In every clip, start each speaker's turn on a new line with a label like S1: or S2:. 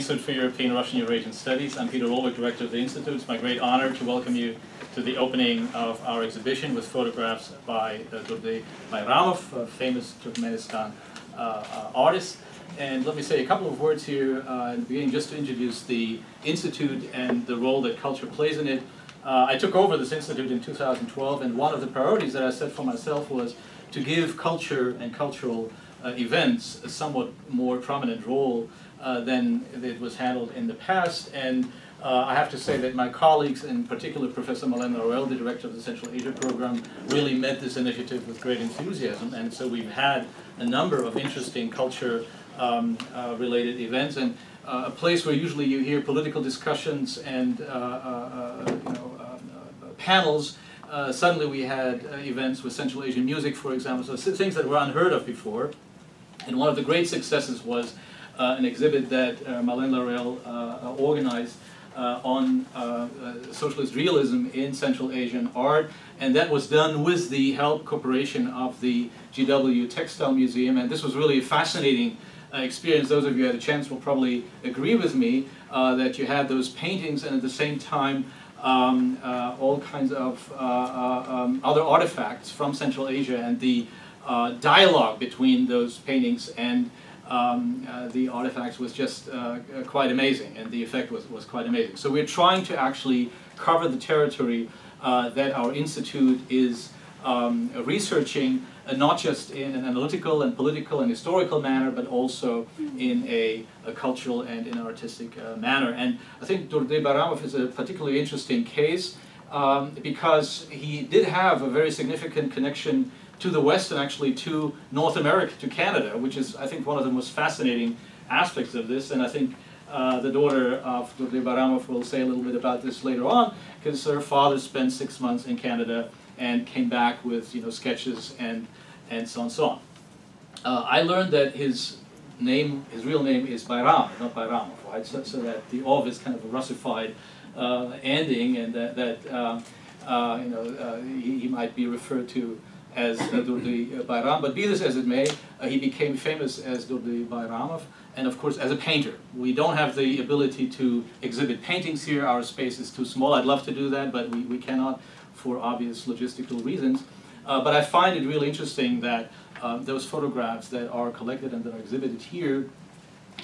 S1: Institute for European Russian Eurasian Studies. I'm Peter Rollberg, Director of the Institute. It's my great honor to welcome you to the opening of our exhibition with photographs by uh, Bayramov, a famous Turkmenistan uh, uh, artist. And let me say a couple of words here uh, in the beginning just to introduce the Institute and the role that culture plays in it. Uh, I took over this Institute in 2012 and one of the priorities that I set for myself was to give culture and cultural uh, events a somewhat more prominent role uh, than it was handled in the past. And uh, I have to say that my colleagues, in particular Professor Marlene Laruelle, the director of the Central Asia program, really met this initiative with great enthusiasm. And so we've had a number of interesting culture um, uh, related events. And uh, a place where usually you hear political discussions and uh, you know, panels uh, suddenly we had uh, events with Central Asian music, for example, so things that were unheard of before. And one of the great successes was an exhibit that uh, Marlene Laruelle uh, organized uh, on socialist realism in Central Asian art, and that was done with the help cooperation of the GW Textile Museum, and this was really a fascinating experience. Those of you who had a chance will probably agree with me that you had those paintings and at the same time um, uh, all kinds of uh, uh, um, other artifacts from Central Asia and the uh, dialogue between those paintings and um, uh, the artifacts was just uh, quite amazing and the effect was, was quite amazing. So we're trying to actually cover the territory that our institute is um, researching uh, not just in an analytical and political and historical manner, but also in a, a cultural and in an artistic uh, manner. And I think Durdy Bayramov is a particularly interesting case um, because he did have a very significant connection to the West and actually to North America, to Canada, which is, I think, one of the most fascinating aspects of this. And I think uh, the daughter of Durdy Bayramov will say a little bit about this later on, because her father spent six months in Canada and came back with you know sketches and and so on so on. Uh, I learned that his name, his real name is Bayram, not Bayramov, right? So, so that the ov is kind of a Russified uh, ending, and that, that uh, uh you know uh, he, he, might be referred to as Durdy Bayram. But be this as it may, uh, he became famous as Durdy Bayramov, and of course as a painter. We don't have the ability to exhibit paintings here. Our space is too small. I'd love to do that, but we, we cannot for obvious logistical reasons. Uh, but I find it really interesting that um, those photographs that are collected and that are exhibited here,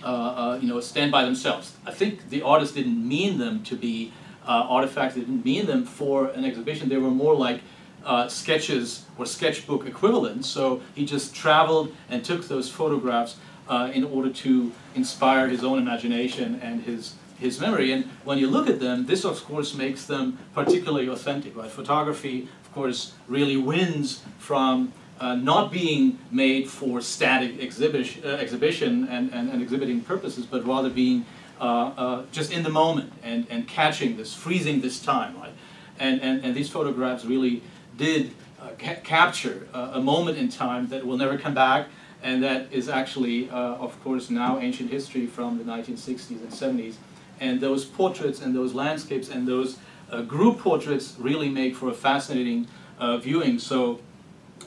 S1: uh, uh, you know, stand by themselves. I think the artist didn't mean them to be uh, artifacts. They didn't mean them for an exhibition. They were more like uh, sketches or sketchbook equivalents. So he just traveled and took those photographs uh, in order to inspire his own imagination and his his memory. And when you look at them, this of course makes them particularly authentic. Right? Photography, of course, really wins from uh, not being made for static exhibition, uh, exhibition and, and, and, exhibiting purposes, but rather being uh, uh, just in the moment and, and catching this, freezing this time. Right? And, and, and these photographs really did uh, ca capture a moment in time that will never come back and that is actually, uh, of course, now ancient history from the 1960s and 70s and those portraits and those landscapes and those uh, group portraits really make for a fascinating uh, viewing. So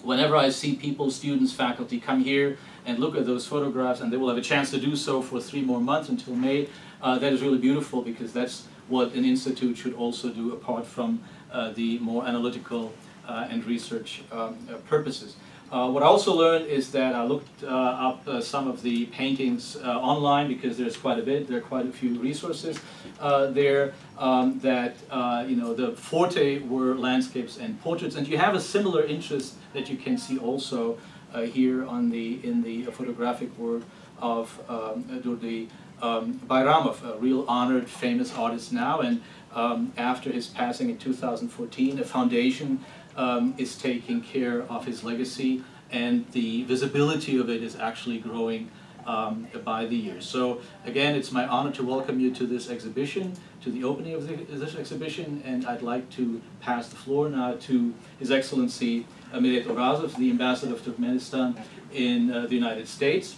S1: whenever I see people, students, faculty come here and look at those photographs and they will have a chance to do so for three more months until May, uh, that is really beautiful because that's what an institute should also do apart from uh, the more analytical uh, and research um, uh, purposes. Uh, what I also learned is that I looked uh, up uh, some of the paintings uh, online because there's quite a bit, there are quite a few resources uh, there um, that, uh, you know, the forte were landscapes and portraits and you have a similar interest that you can see also here on the, in the photographic work of um, Durdy um, Bayramov, a real honored, famous artist now and um, after his passing in 2014, a foundation um, is taking care of his legacy and the visibility of it is actually growing um, by the year. So again, it's my honor to welcome you to this exhibition, to the opening of the, this exhibition, and I'd like to pass the floor now to His Excellency Meret Orazov, the Ambassador of Turkmenistan in uh, the United States,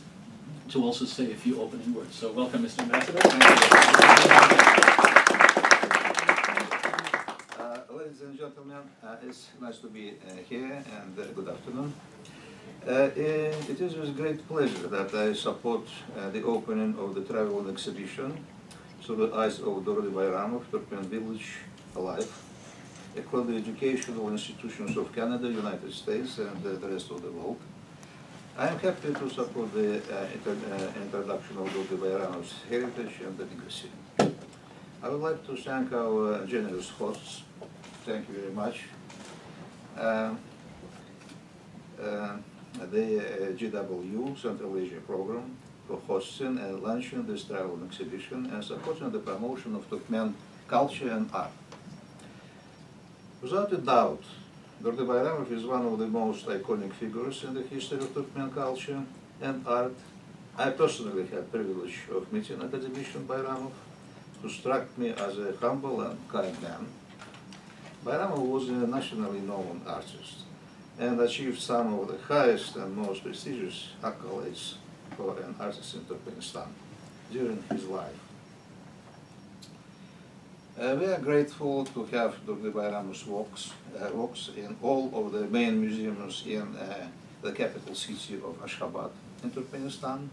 S1: to also say a few opening words. So welcome, Mr. Ambassador.
S2: ladies and gentlemen, uh, it's nice to be uh, here and uh, good afternoon. Uh, it is with great pleasure that I support uh, the opening of the travel exhibition through the eyes of Durdy Bayramov, Turkmen Village Alive, across the educational institutions of Canada, United States, and uh, the rest of the world. I am happy to support the inter introduction of Durdy Bayramov's heritage and the legacy. I would like to thank our generous hosts. Thank you very much. Um, uh, the uh, GW Central Asia Program for hosting and launching this travel exhibition and supporting the promotion of Turkmen culture and art. Without a doubt, Durdy Bayramov is one of the most iconic figures in the history of Turkmen culture and art. I personally had the privilege of meeting academician Bayramov, who struck me as a humble and kind man. Bayramov was a nationally known artist and achieved some of the highest and most prestigious accolades for an artist in Turkmenistan during his life. Uh, we are grateful to have Dr. Bayramov's works, uh, works in all of the main museums in uh, the capital city of Ashgabat in Turkmenistan.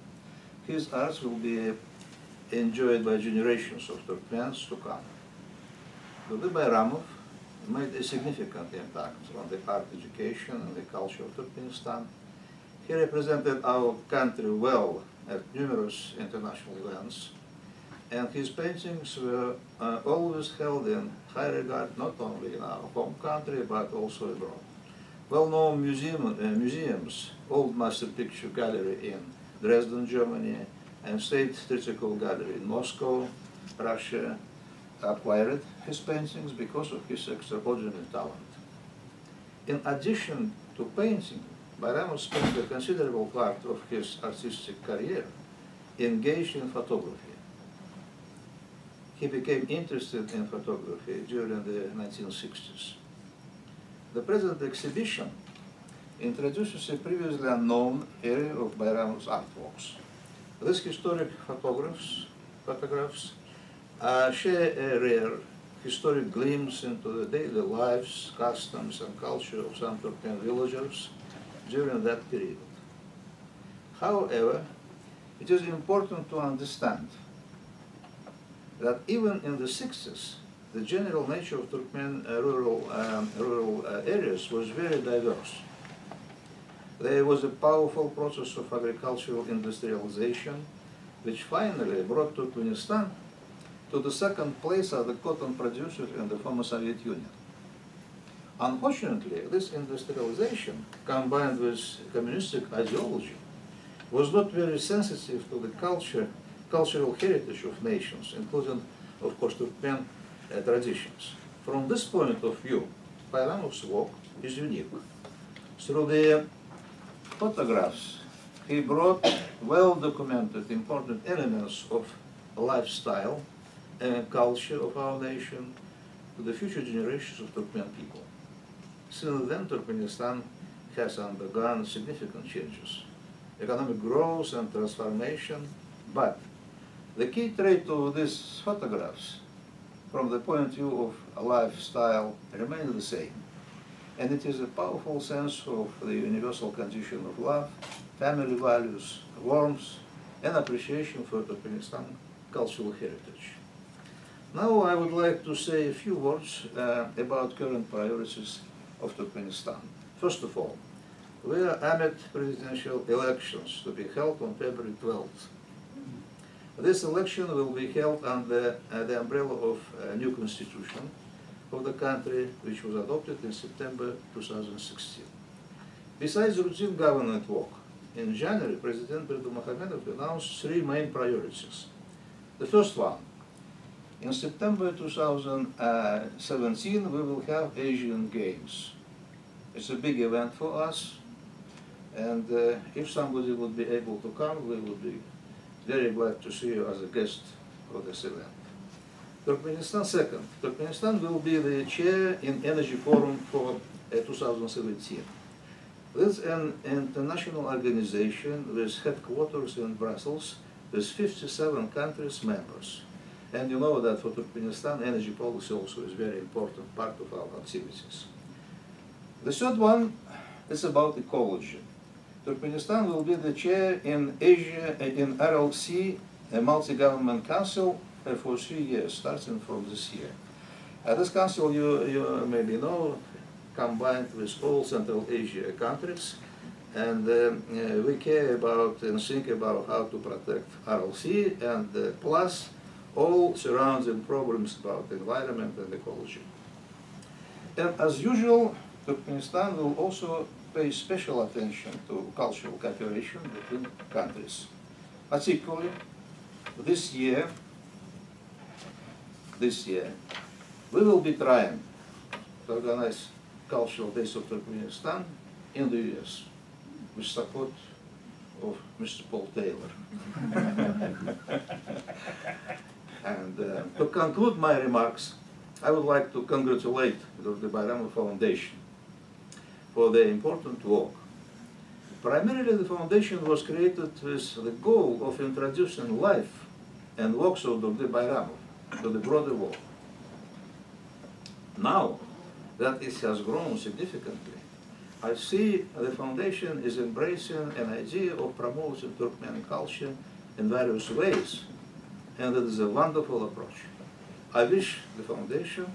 S2: His arts will be enjoyed by generations of Turkmens to come. Durdy Bayramov made a significant impact on the art education and the culture of Turkmenistan. He represented our country well at numerous international events, and his paintings were uh, always held in high regard not only in our home country but also abroad. Well-known museum, uh, museums, Old Master Picture Gallery in Dresden, Germany, and State Tretyakov Gallery in Moscow, Russia, acquired his paintings because of his extraordinary talent. In addition to painting, Bayramov spent a considerable part of his artistic career engaged in photography. He became interested in photography during the 1960s. The present exhibition introduces a previously unknown area of Bayramov's artworks. These historic photographs, photographs uh, share a rare historic glimpse into the daily lives, customs, and culture of some Turkmen villagers during that period. However, it is important to understand that even in the 60s, the general nature of Turkmen uh, rural, um, rural uh, areas was very diverse. There was a powerful process of agricultural industrialization, which finally brought Turkmenistan to the second place as the cotton producers in the former Soviet Union. Unfortunately, this industrialization, combined with communistic ideology, was not very sensitive to the culture, cultural heritage of nations, including, of course, Turkmen uh, traditions. From this point of view, Bayramov's work is unique. Through the photographs, he brought well-documented important elements of lifestyle and culture of our nation to the future generations of Turkmen people. Since then, Turkmenistan has undergone significant changes, economic growth and transformation, but the key trait of these photographs, from the point of view of lifestyle, remains the same. And it is a powerful sense of the universal condition of love, family values, warmth, and appreciation for Turkmenistan cultural heritage. Now I would like to say a few words uh, about current priorities of Turkmenistan. First of all, we are amid presidential elections to be held on February 12th. This election will be held under uh, the umbrella of a new constitution of the country, which was adopted in September 2016. Besides routine government work, in January, President Berdimuhamedov announced three main priorities. The first one, in September 2017, we will have Asian Games. It's a big event for us, and uh, if somebody would be able to come, we would be very glad to see you as a guest for this event. Turkmenistan second. Turkmenistan will be the chair in Energy Forum for uh, 2017. This is an international organization with headquarters in Brussels with 57 countries members. And you know that for Turkmenistan, energy policy also is very important part of our activities. The third one is about ecology. Turkmenistan will be the chair in Asia, uh, in Aral Sea, a multi-government council uh, for three years, starting from this year. Uh, this council, you, you maybe know, combined with all Central Asia countries, and uh, we care about and think about how to protect Aral Sea, and uh, plus all surrounding problems about environment and ecology. And as usual, Turkmenistan will also pay special attention to cultural cooperation between countries. Particularly, this year, this year, we will be trying to organize cultural days of Turkmenistan in the US with support of Mr. Paul Taylor. and uh, to conclude my remarks, I would like to congratulate the Bayramov Foundation for their important work. Primarily, the foundation was created with the goal of introducing life and works of Dr. Bayramov to the broader world. Now that it has grown significantly, I see the foundation is embracing an idea of promoting Turkmen culture in various ways, and it is a wonderful approach. I wish the foundation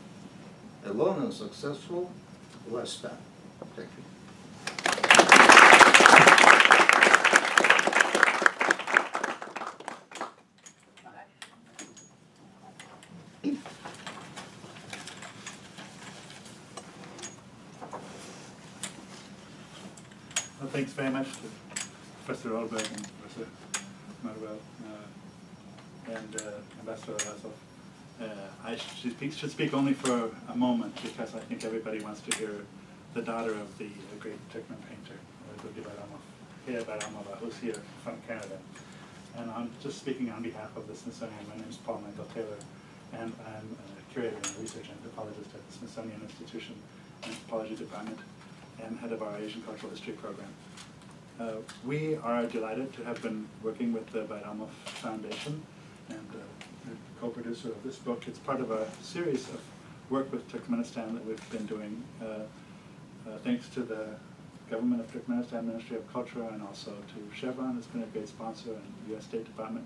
S2: a long and successful lifespan. Thank you.
S3: Well, thanks very much to Professor Rollberg and Professor Marwell uh, and uh, Ambassador Orazov. Uh, I should speak, should speak only for a moment because I think everybody wants to hear the daughter of the uh, great Turkmen painter, Dodi Bayramova, who's here from Canada. And I'm just speaking on behalf of the Smithsonian. My name is Paul Michael Taylor, and I'm a curator and research anthropologist at the Smithsonian Institution Anthropology Department and head of our Asian Cultural History program. Uh, we are delighted to have been working with the Bayramov Foundation co-producer of this book. It's part of a series of work with Turkmenistan that we've been doing uh, uh, thanks to the government of Turkmenistan Ministry of Culture and also to Chevron. It's been a great sponsor and the U.S. State Department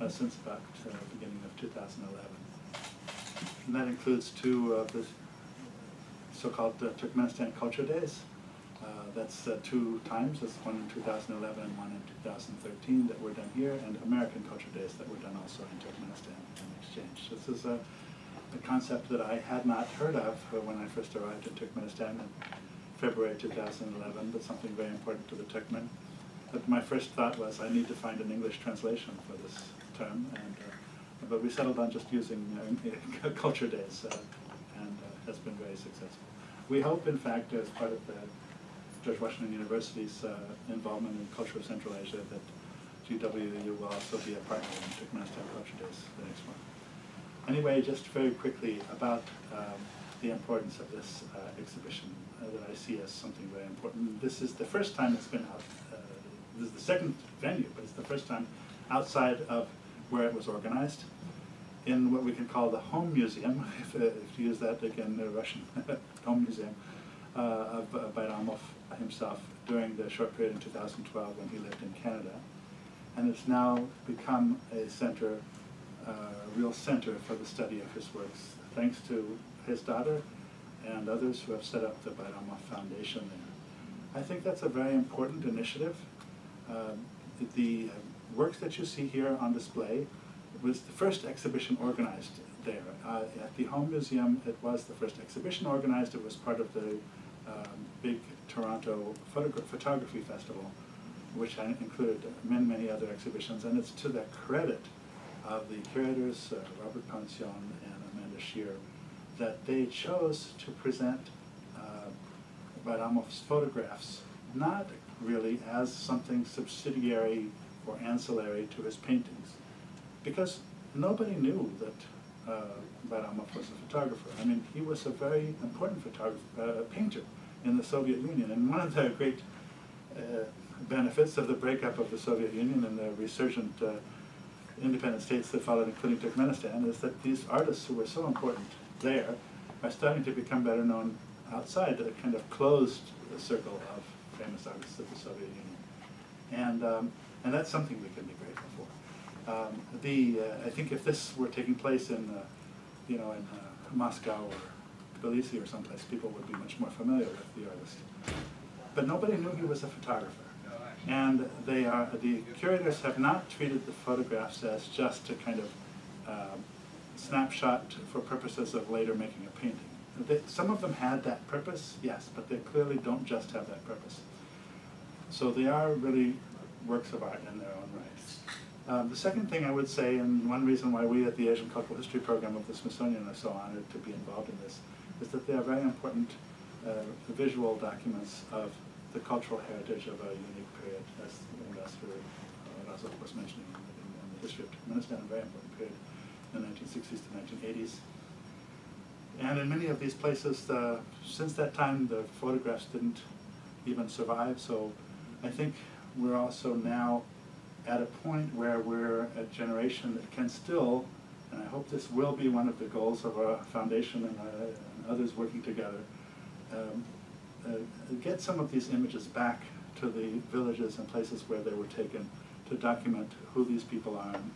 S3: uh, since about uh, beginning of 2011. And that includes two of the so-called uh, Turkmenistan Culture Days. Uh, that's uh, two times, that's one in 2011 and one in 2013 that were done here, and American Culture Days that were done also in Turkmenistan in exchange. This is a, a concept that I had not heard of uh, when I first arrived in Turkmenistan in February 2011, but something very important to the Turkmen. But my first thought was I need to find an English translation for this term, and uh, but we settled on just using uh, Culture Days, uh, and has been very successful. We hope, in fact, as part of the George Washington University's uh, involvement in the culture of Central Asia, that GWU will also be a partner in Turkmenistan Culture Days the next one. Anyway, just very quickly about um, the importance of this uh, exhibition uh, that I see as something very important. This is the first time it's been out, uh, this is the second venue, but it's the first time outside of where it was organized in what we can call the home museum, if, uh, if you use that again, the Russian home museum, uh, of uh, Bayramov himself during the short period in 2012 when he lived in Canada. And it's now become a center, uh, a real center for the study of his works, thanks to his daughter and others who have set up the Bayramov Foundation there. I think that's a very important initiative. Um, the uh, works that you see here on display was the first exhibition organized there. Uh, at the Home Museum, it was the first exhibition organized. It was part of the um, big Toronto Photogra Photography Festival, which included many, many other exhibitions. And it's to the credit of the curators, uh, Robert Pension and Amanda Shear, that they chose to present uh, photographs not really as something subsidiary or ancillary to his paintings, because nobody knew that uh, was a photographer. I mean, he was a very important photographer, uh, painter in the Soviet Union, and one of the great uh, benefits of the breakup of the Soviet Union and the resurgent uh, independent states that followed, including Turkmenistan, is that these artists who were so important there are starting to become better known outside the kind of closed circle of famous artists of the Soviet Union. And, um, and that's something we can be grateful for. Um, the, uh, I think if this were taking place in, uh, you know, in uh, Moscow or Tbilisi or someplace, people would be much more familiar with the artist. But nobody knew he was a photographer. And they are, the curators have not treated the photographs as just a kind of um, snapshot for purposes of later making a painting. They, some of them had that purpose, yes, but they clearly don't just have that purpose. So they are really works of art in their own right. Um, the second thing I would say, and one reason why we at the Asian Cultural History Program of the Smithsonian are so honored to be involved in this, is that they are very important uh, visual documents of the cultural heritage of a unique period, as Ambassador uh, Orazov was mentioning in the, in the history of Turkmenistan, a very important period in the 1960s to 1980s. And in many of these places, uh, since that time, the photographs didn't even survive. So I think we're also now at a point where we're a generation that can still, and I hope this will be one of the goals of our foundation and, uh, and others working together, um, uh, get some of these images back to the villages and places where they were taken to document who these people are and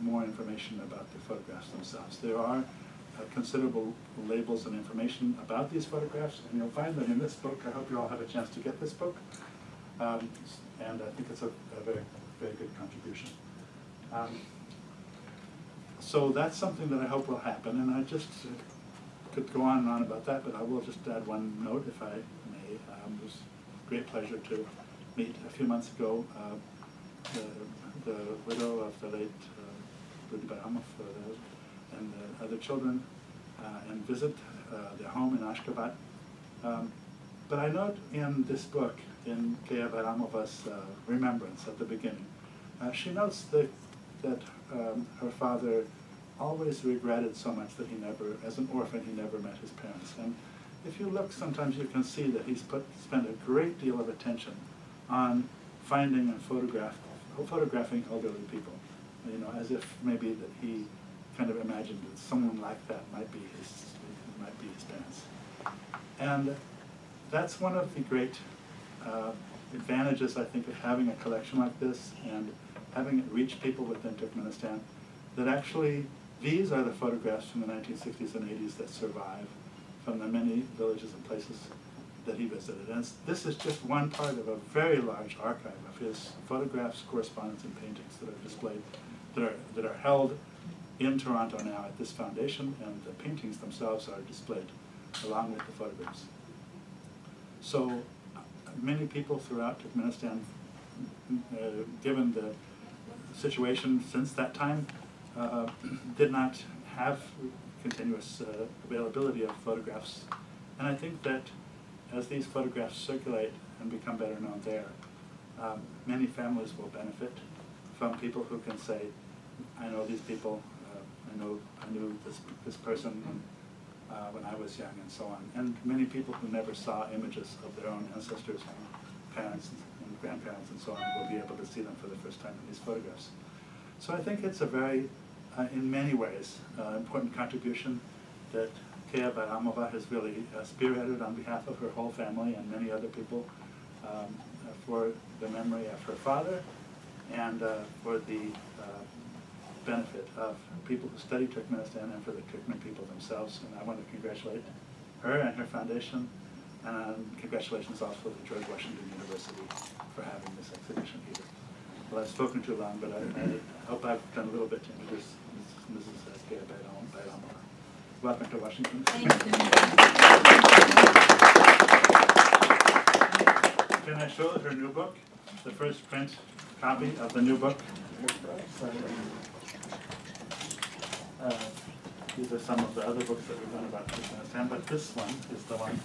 S3: more information about the photographs themselves. There are uh, considerable labels and information about these photographs, and you'll find them in this book. I hope you all have a chance to get this book. Um, and I think it's a, a very, very good contribution. Um, so that's something that I hope will happen, and I just could go on and on about that, but I will just add one note, if I may. Um, it was a great pleasure to meet a few months ago uh, the, the widow of the late uh, uh, and the other children uh, and visit uh, their home in Ashgabat. Um, but I note in this book, in Keya Bayramova's uh, remembrance at the beginning, uh, she notes that, that um, her father always regretted so much that he never, as an orphan, he never met his parents. And if you look, sometimes you can see that he's put, spent a great deal of attention on finding and photograph, photographing elderly people. You know, as if maybe that he kind of imagined that someone like that might be his, might be his parents. And that's one of the great uh, advantages, I think, of having a collection like this and having it reach people within Turkmenistan, that actually these are the photographs from the 1960s and 80s that survive from the many villages and places that he visited. And this is just one part of a very large archive of his photographs, correspondence, and paintings that are displayed, that are, that are held in Toronto now at this foundation, and the paintings themselves are displayed along with the photographs. So many people throughout Turkmenistan, uh, given the situation since that time, uh, did not have continuous uh, availability of photographs. And I think that as these photographs circulate and become better known there, um, many families will benefit from people who can say, I know these people, uh, I know I knew this, this person when, uh, when I was young and so on. And many people who never saw images of their own ancestors and parents and grandparents and so on will be able to see them for the first time in these photographs. So I think it's a very, uh, in many ways, uh, important contribution that Keya Bayramova has really uh, spearheaded on behalf of her whole family and many other people um, for the memory of her father and uh, for the uh, benefit of people who study Turkmenistan and for the Turkmen people themselves. And I want to congratulate her and her foundation and congratulations also to George Washington University for having this exhibition here. Well, I've spoken too long, but I, I hope I've done a little bit to introduce Mrs. Keya Bayramova. Welcome to Washington.
S4: Thank you.
S3: Can I show her new book, the first print copy of the new book? Uh, These are some of the other books that we've done about Turkmenistan, but this one is the one,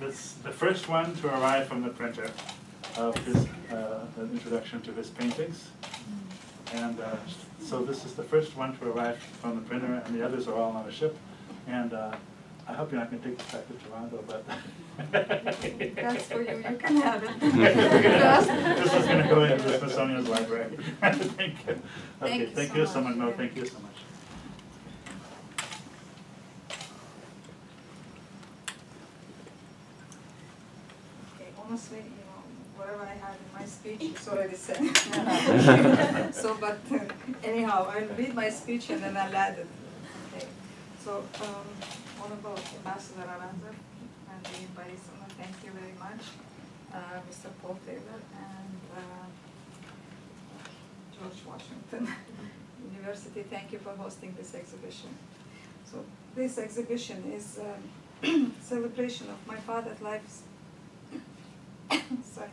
S3: this, the first one to arrive from the printer of his, uh, an introduction to his paintings. And uh, so this is the first one to arrive from the printer, and the others are all on a ship. And uh, I hope you're not going to take this back to Toronto, but.
S4: That's for you, you can have it.
S3: This is going to go into the Smithsonian's library. Thank you. Okay,
S4: Thank you
S3: thank
S4: so
S3: you so
S4: much.
S3: much. No, thank you so much.
S4: Okay, honestly, you know, whatever I had in my speech is already said. so, but uh, anyhow, I'll read my speech and then I'll add it. Okay. So, um, Honorable Ambassador Aranza and the Barisona, thank you very much. Uh, Mr. Paul Taylor and uh, George Washington University, thank you for hosting this exhibition. So, this exhibition is um, celebration of my father's life. sorry.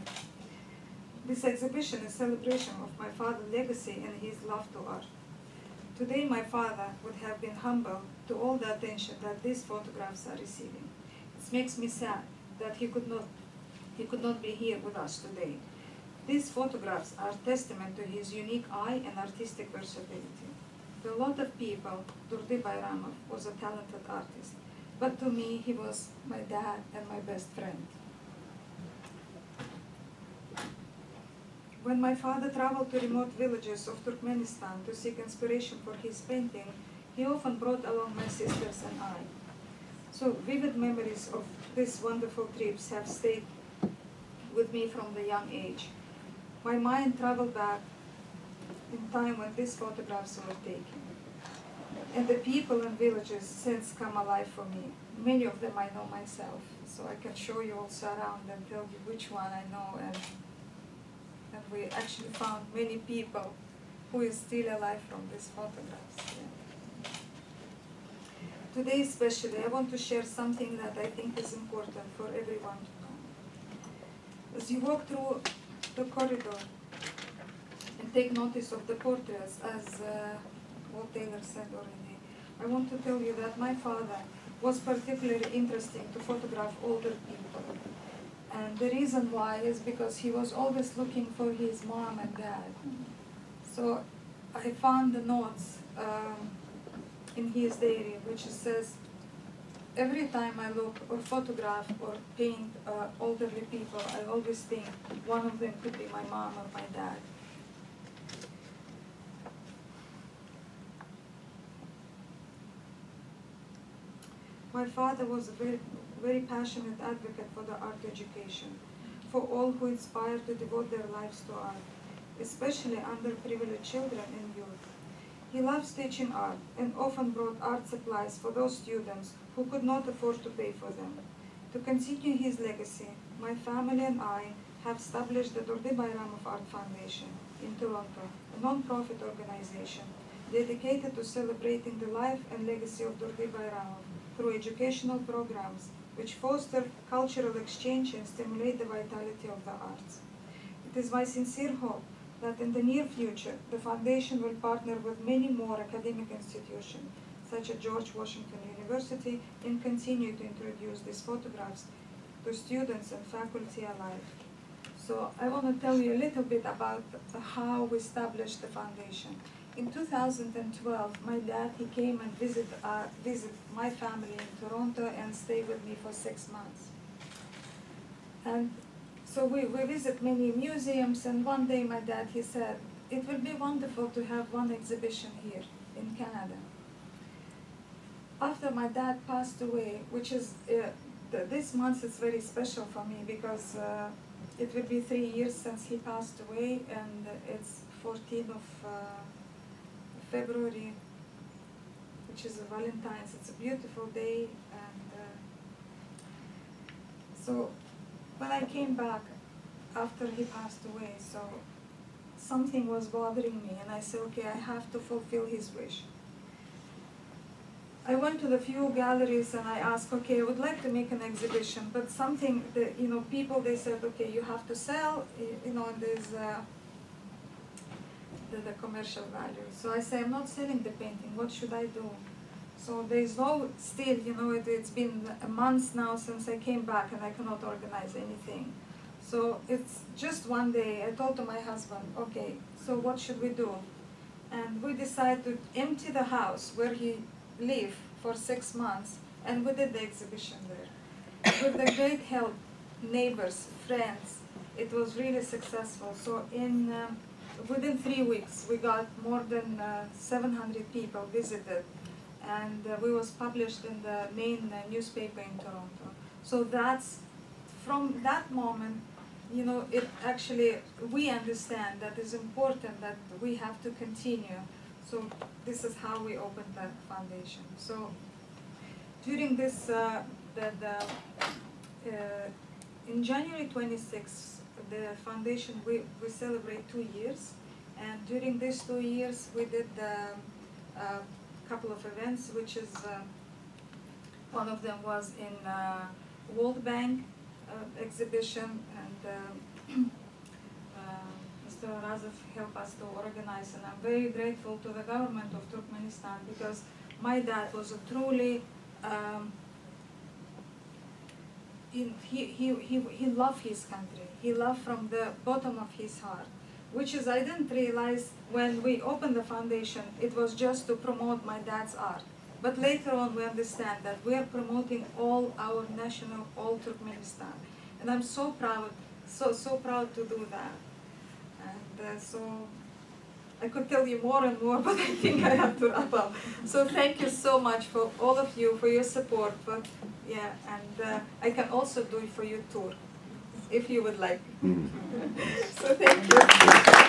S4: This exhibition is a celebration of my father's legacy and his love to art. Today my father would have been humble to all the attention that these photographs are receiving. It makes me sad that he could not he could not be here with us today. These photographs are testament to his unique eye and artistic versatility. To a lot of people, Durdy Bayramov was a talented artist, but to me he was my dad and my best friend. When my father traveled to remote villages of Turkmenistan to seek inspiration for his painting, he often brought along my sisters and I. So vivid memories of these wonderful trips have stayed with me from the young age. My mind traveled back in time when these photographs were taken. And the people and villages since come alive for me. Many of them I know myself, so I can show you also around and tell you which one I know and and we actually found many people who is still alive from these photographs. Yeah. Today especially, I want to share something that I think is important for everyone to know. As you walk through the corridor and take notice of the portraits, as uh, Paul Taylor said already, I want to tell you that my father was particularly interesting to photograph older people and the reason why is because he was always looking for his mom and dad. So I found the notes um, in his diary, which says, every time I look or photograph or paint uh, elderly people, I always think one of them could be my mom or my dad. My father was a very very passionate advocate for the art education, for all who aspire to devote their lives to art, especially underprivileged children and youth. He loves teaching art and often brought art supplies for those students who could not afford to pay for them. To continue his legacy, my family and I have established the Durdy Bayramov Art Foundation in Toronto, a non-profit organization dedicated to celebrating the life and legacy of Durdy Bayramov through educational programs which foster cultural exchange and stimulate the vitality of the arts. It is my sincere hope that in the near future, the Foundation will partner with many more academic institutions, such as George Washington University, and continue to introduce these photographs to students and faculty alike. So I want to tell you a little bit about how we established the foundation. In 2012, my dad, he came and visit, uh, visit my family in Toronto and stayed with me for six months. And so we, we visit many museums and one day my dad, he said, it will be wonderful to have one exhibition here in Canada. After my dad passed away, which is, uh, th this month is very special for me because uh, it will be three years since he passed away and it's 14th of uh, February, which is a Valentine's. It's a beautiful day, and uh, so when I came back after he passed away, so something was bothering me, and I said, okay, I have to fulfill his wish. I went to the few galleries and I asked, okay, I would like to make an exhibition, but something that, you know, people, they said, okay, you have to sell, you know, there's, uh, the, the commercial value. So I say, I'm not selling the painting, what should I do? So there is no, still, you know, it, it's been a month now since I came back and I cannot organize anything. So it's just one day, I told to my husband, okay, so what should we do? And we decided to empty the house where he lived for six months, and we did the exhibition there. With the great help, neighbors, friends, it was really successful. So in um, within three weeks, we got more than uh, 700 people visited, and uh, we was published in the main uh, newspaper in Toronto. So that's from that moment, you know, it actually, we understand that it's important that we have to continue. So this is how we opened that foundation. So during this, uh, the, the, uh, in January twenty-sixth, the foundation, we, we celebrate two years. And during these two years, we did a, a couple of events, which is, uh, one of them was in uh, World Bank uh, exhibition, and um, uh, Mr. Orazov helped us to organize, and I'm very grateful to the government of Turkmenistan because my dad was a truly um, he, he, he, he loved his country. He loved from the bottom of his heart, which is I didn't realize when we opened the foundation, it was just to promote my dad's art. But later on, we understand that we are promoting all our national, all Turkmenistan, and I'm so proud, so so proud to do that. And uh, so I could tell you more and more, but I think I have to wrap up. So thank you so much for all of you for your support. But yeah, and uh, I can also do it for you too, if you would like. so thank you.